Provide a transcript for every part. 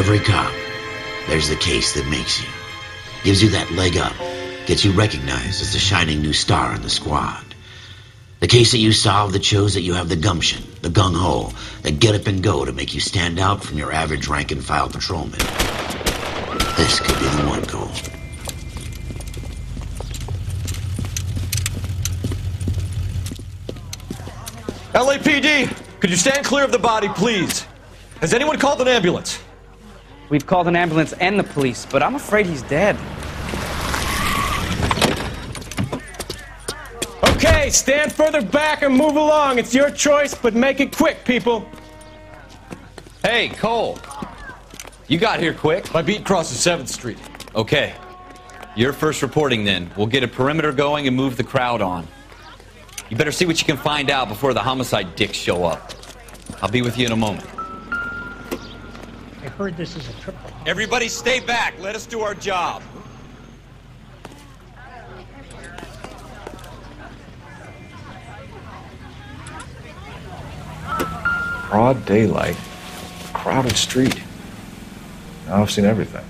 every cop, there's the case that makes you. Gives you that leg up. Gets you recognized as the shining new star in the squad. The case that you solve that shows that you have the gumption, the gung-ho, the get up and go to make you stand out from your average rank and file patrolman. This could be the one, Cole. LAPD, could you stand clear of the body, please? Has anyone called an ambulance? We've called an ambulance and the police, but I'm afraid he's dead. Okay, stand further back and move along. It's your choice, but make it quick, people. Hey, Cole. You got here quick. My beat crosses 7th Street. Okay. You're first reporting then. We'll get a perimeter going and move the crowd on. You better see what you can find out before the homicide dicks show up. I'll be with you in a moment. I heard this is a triple. Everybody stay back. Let us do our job. Broad daylight, crowded street. Now I've seen everything.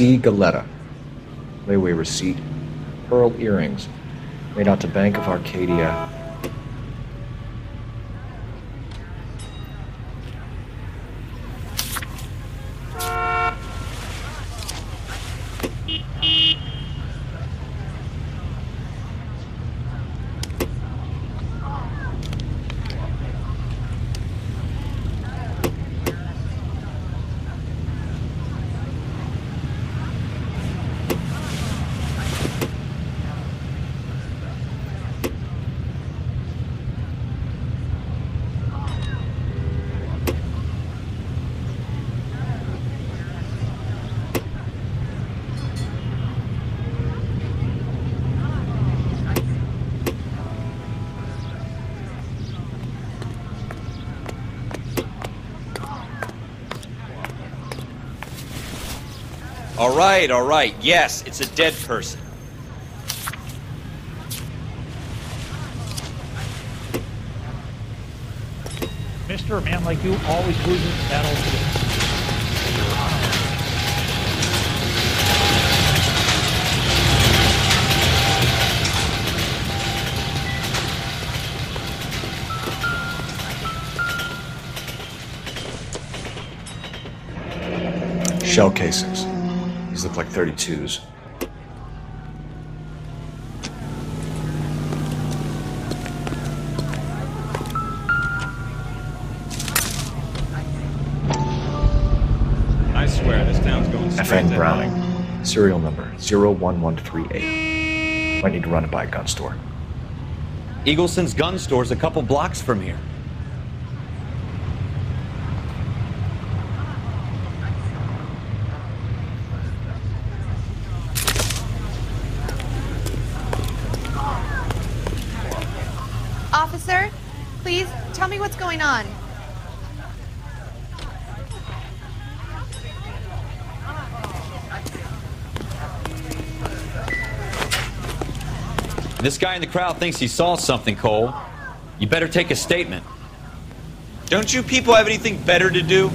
C. Galletta. Layaway receipt. Pearl earrings. Made out to Bank of Arcadia. All right, all right. Yes, it's a dead person. Mister, a man like you always loses the battle to the Shell casings. These look like 32s. I swear, this town's going straight FN Browning. hell. Serial number 01138. Might need to run it by a gun store. Eagleson's gun store's a couple blocks from here. Officer, please tell me what's going on. This guy in the crowd thinks he saw something, Cole. You better take a statement. Don't you people have anything better to do?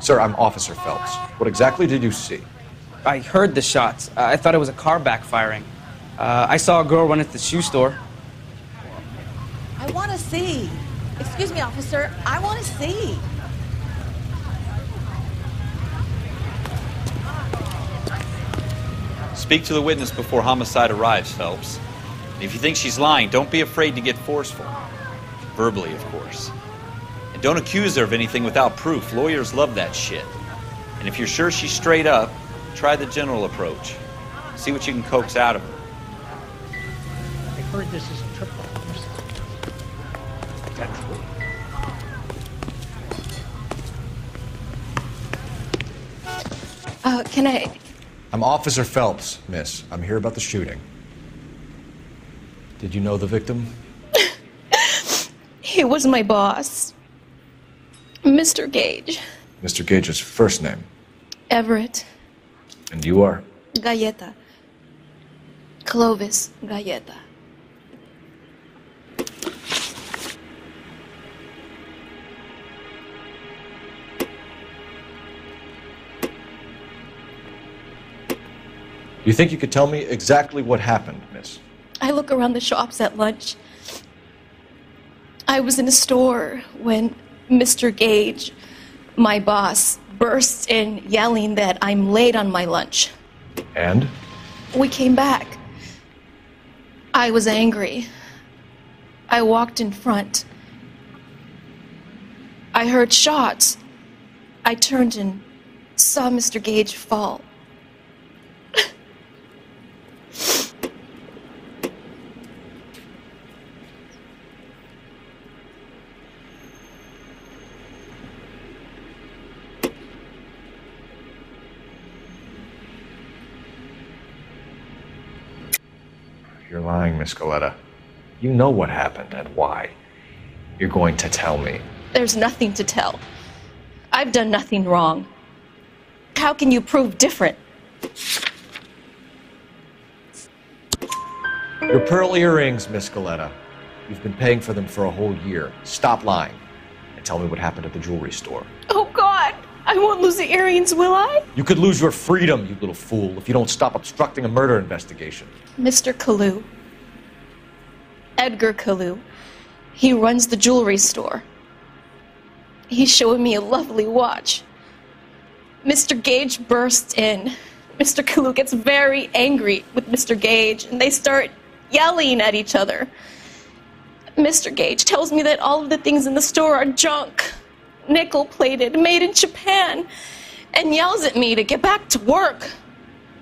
Sir, I'm Officer Phelps. What exactly did you see? I heard the shots. Uh, I thought it was a car backfiring. Uh, I saw a girl run into the shoe store. I want to see. Excuse me, officer. I want to see. Speak to the witness before homicide arrives, Phelps. And if you think she's lying, don't be afraid to get forceful. Verbally, of course. And don't accuse her of anything without proof. Lawyers love that shit. And if you're sure she's straight up, try the general approach. See what you can coax out of her. I heard this is a triple. Is that true? Uh, can I? I'm Officer Phelps, miss. I'm here about the shooting. Did you know the victim? He was my boss. Mr. Gage. Mr. Gage's first name. Everett. And you are? Galletta. Clovis Galletta. You think you could tell me exactly what happened, miss? I look around the shops at lunch. I was in a store when Mr. Gage, my boss, bursts in yelling that I'm late on my lunch. And? We came back. I was angry. I walked in front. I heard shots. I turned and saw Mr. Gage fall. You're lying, Miss Galletta. You know what happened and why. You're going to tell me. There's nothing to tell. I've done nothing wrong. How can you prove different? Your pearl earrings, Miss Galletta. You've been paying for them for a whole year. Stop lying and tell me what happened at the jewelry store. I won't lose the earrings, will I? You could lose your freedom, you little fool, if you don't stop obstructing a murder investigation. Mr. Kalou. Edgar Kalou. He runs the jewelry store. He's showing me a lovely watch. Mr. Gage bursts in. Mr. Kalou gets very angry with Mr. Gage, and they start yelling at each other. Mr. Gage tells me that all of the things in the store are junk, nickel plated, made in Japan, and yells at me to get back to work.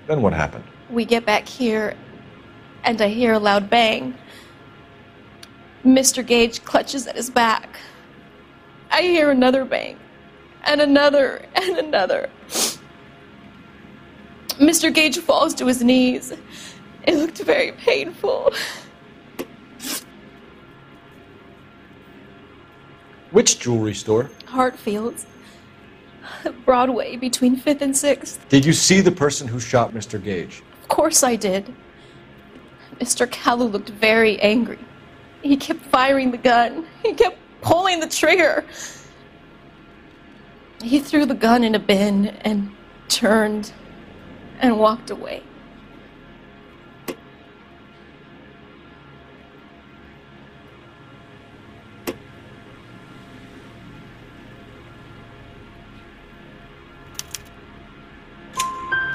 Then what happened? We get back here, and I hear a loud bang. Mr. Gage clutches at his back. I hear another bang, and another, and another. Mr. Gage falls to his knees. It looked very painful. Which jewelry store? Hartfield's. Broadway between 5th and 6th. Did you see the person who shot Mr. Gage? Of course I did. Mr. Kalou looked very angry. He kept firing the gun. He kept pulling the trigger. He threw the gun in a bin and turned and walked away.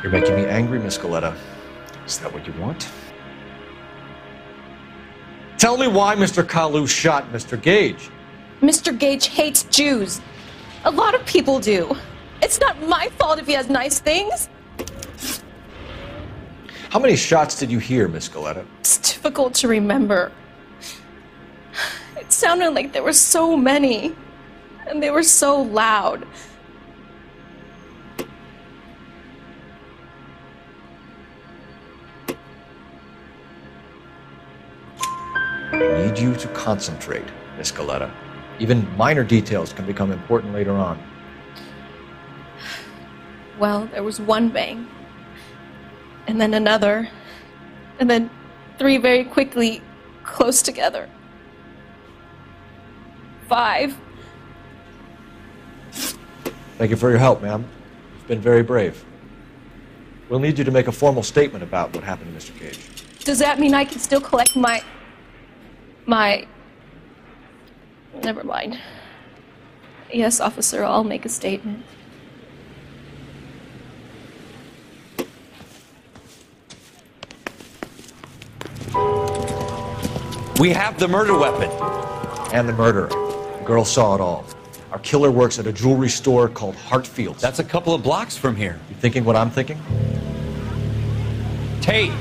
You're making me angry, Miss Galletta. Is that what you want? Tell me why Mr. Kalou shot Mr. Gage. Mr. Gage hates Jews. A lot of people do. It's not my fault if he has nice things. How many shots did you hear, Miss Galletta? It's difficult to remember. It sounded like there were so many, and they were so loud. I need you to concentrate, Miss Galletta. Even minor details can become important later on. Well, there was one bang, and then another, and then three very quickly close together. Five. Thank you for your help, ma'am. You've been very brave. We'll need you to make a formal statement about what happened to Mr. Gage. Does that mean I can still collect my. My. Never mind. Yes, officer, I'll make a statement. We have the murder weapon. And the murderer. The girl saw it all. Our killer works at a jewelry store called Hartfield's. That's a couple of blocks from here. You thinking what I'm thinking? Tate,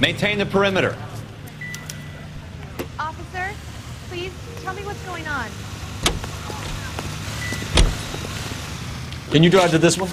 maintain the perimeter. Officer, please tell me what's going on. Can you drive to this one?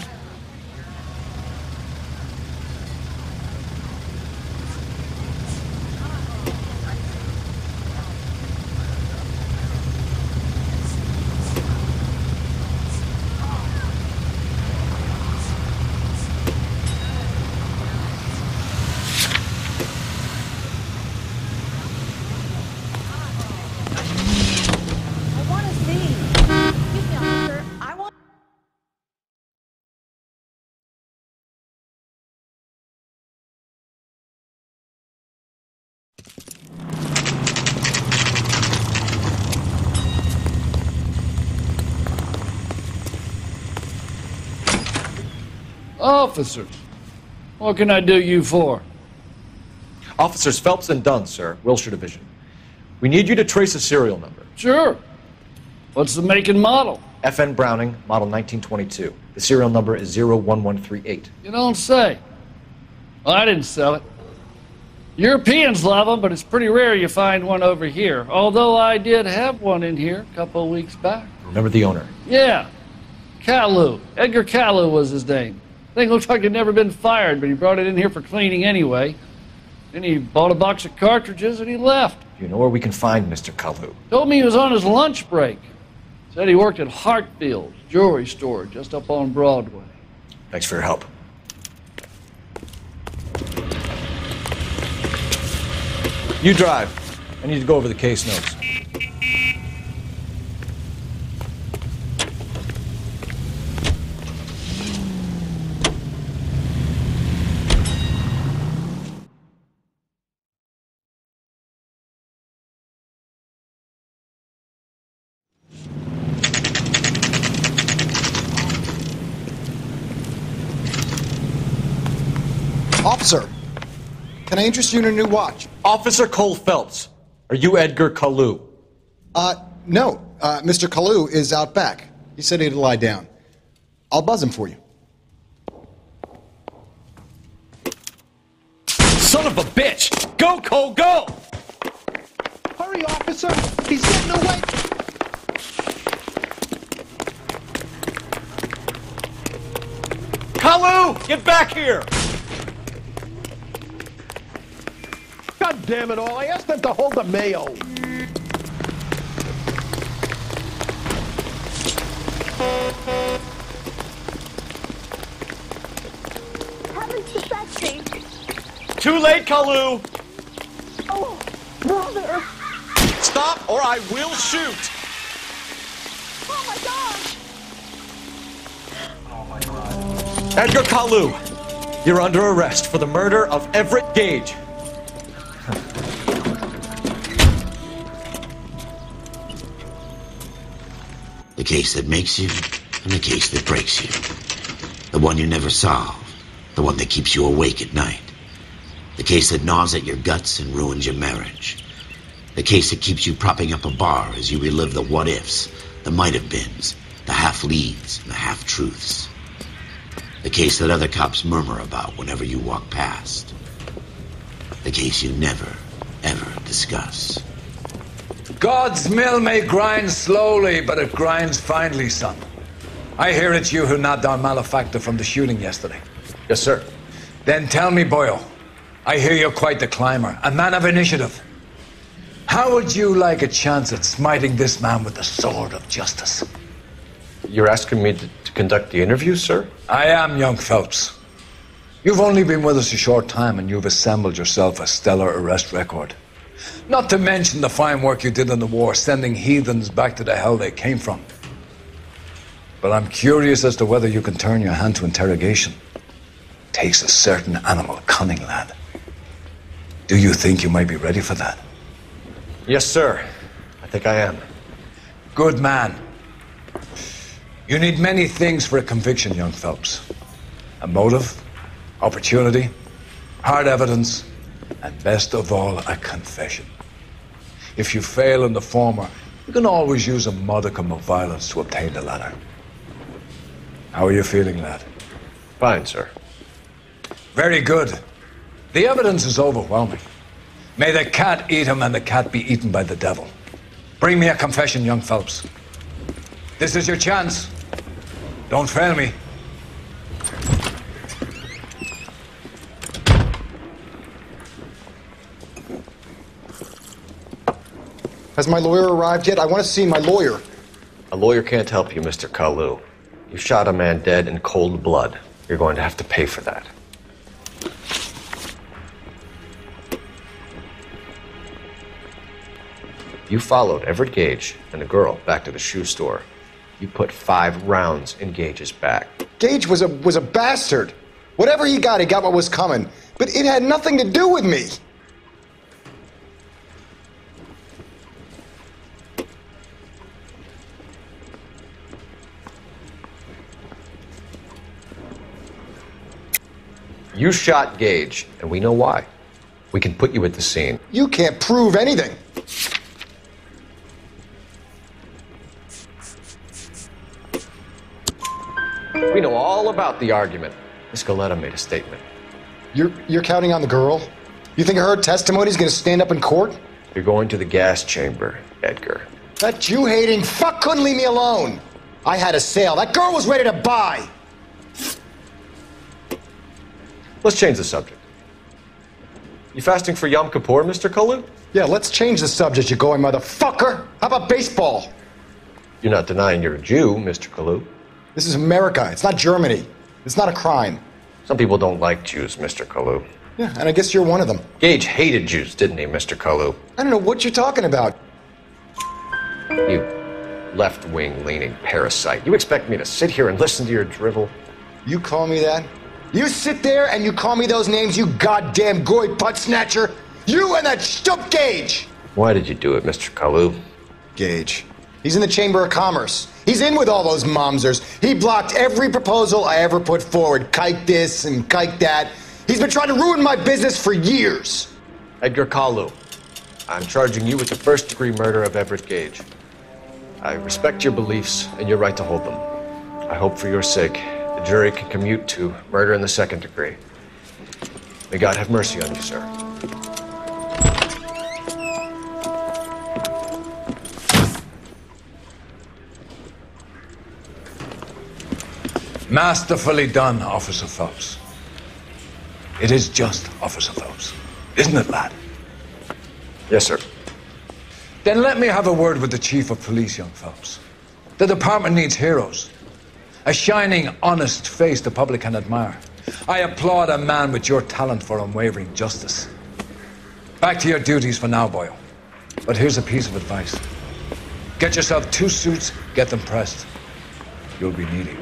Officers. What can I do you for? Officers Phelps and Dunn, sir, Wilshire Division. We need you to trace a serial number. Sure. What's the make and model? FN Browning, model 1922. The serial number is 01138. You don't say. Well, I didn't sell it. Europeans love them, but it's pretty rare you find one over here. Although I did have one in here a couple of weeks back. Remember the owner? Yeah. Kalou. Edgar Kalou was his name. Thing looked like it'd never been fired, but he brought it in here for cleaning anyway. Then he bought a box of cartridges and he left. You know where we can find Mr. Kalou? Told me he was on his lunch break. Said he worked at Hartfield's jewelry store just up on Broadway. Thanks for your help. You drive. I need to go over the case notes. Officer, can I interest you in a new watch? Officer Cole Phelps, are you Edgar Kalou? Uh, no. Uh, Mr. Kalou is out back. He said he'd lie down. I'll buzz him for you. Son of a bitch! Go, Cole, go! Hurry, officer! He's getting away! Kalou! Get back here! God damn it all! I asked them to hold the mayo! Heavens to Betsy! Too late, Kalou! Oh, brother! Stop or I will shoot! Oh my god! Edgar Kalou, you're under arrest for the murder of Everett Gage. Case that makes you and the case that breaks you. The one you never solve. The one that keeps you awake at night. The case that gnaws at your guts and ruins your marriage. The case that keeps you propping up a bar as you relive the what ifs, the might have beens, the half leads, and the half truths. The case that other cops murmur about whenever you walk past. The case you never, ever discuss. God's mill may grind slowly, but it grinds finely, son. I hear it's you who nabbed our malefactor from the shooting yesterday. Yes, sir. Then tell me, Boyle. I hear you're quite the climber, a man of initiative. How would you like a chance at smiting this man with the sword of justice? You're asking me to, to conduct the interview, sir? I am, young Phelps. You've only been with us a short time and you've assembled yourself a stellar arrest record. Not to mention the fine work you did in the war, sending heathens back to the hell they came from. But I'm curious as to whether you can turn your hand to interrogation. Takes a certain animal cunning, lad. Do you think you might be ready for that? Yes, sir. I think I am. Good man. You need many things for a conviction, young Phelps a motive, opportunity, hard evidence, and best of all, a confession. If you fail in the former, you can always use a modicum of violence to obtain the latter. How are you feeling, lad? Fine, sir. Very good. The evidence is overwhelming. May the cat eat him and the cat be eaten by the devil. Bring me a confession, young Phelps. This is your chance. Don't fail me. Has my lawyer arrived yet? I want to see my lawyer. A lawyer can't help you, Mr. Kalou. You shot a man dead in cold blood. You're going to have to pay for that. You followed Everett Gage and the girl back to the shoe store. You put five rounds in Gage's back. Gage was a was a bastard. Whatever he got, he got what was coming. But it had nothing to do with me. You shot Gage, and we know why. We can put you at the scene. You can't prove anything. We know all about the argument. Miss Galletta made a statement. You're you're counting on the girl? You think her testimony is going to stand up in court? You're going to the gas chamber, Edgar. That Jew hating fuck couldn't leave me alone. I had a sale. That girl was ready to buy. Let's change the subject. You fasting for Yom Kippur, Mr. Kalou? Yeah, let's change the subject, you going motherfucker. How about baseball? You're not denying you're a Jew, Mr. Kalou. This is America. It's not Germany. It's not a crime. Some people don't like Jews, Mr. Kalou. Yeah, and I guess you're one of them. Gage hated Jews, didn't he, Mr. Kalou? I don't know what you're talking about. You left wing leaning parasite. You expect me to sit here and listen to your drivel? You call me that? You sit there and you call me those names, you goddamn goy butt snatcher? You and that stup Gage! Why did you do it, Mr. Kalou? Gage. He's in the Chamber of Commerce. He's in with all those momsers. He blocked every proposal I ever put forward. Kike this and kike that. He's been trying to ruin my business for years. Edgar Kalou, I'm charging you with the first degree murder of Everett Gage. I respect your beliefs and your right to hold them. I hope for your sake the jury can commute to murder in the second degree. May God have mercy on you, sir. Masterfully done, Officer Phelps. It is just Officer Phelps, isn't it, lad? Yes, sir. Then let me have a word with the Chief of Police, young Phelps. The department needs heroes. A shining, honest face the public can admire. I applaud a man with your talent for unwavering justice. Back to your duties for now, Boyle. But here's a piece of advice. Get yourself two suits, get them pressed. You'll be needing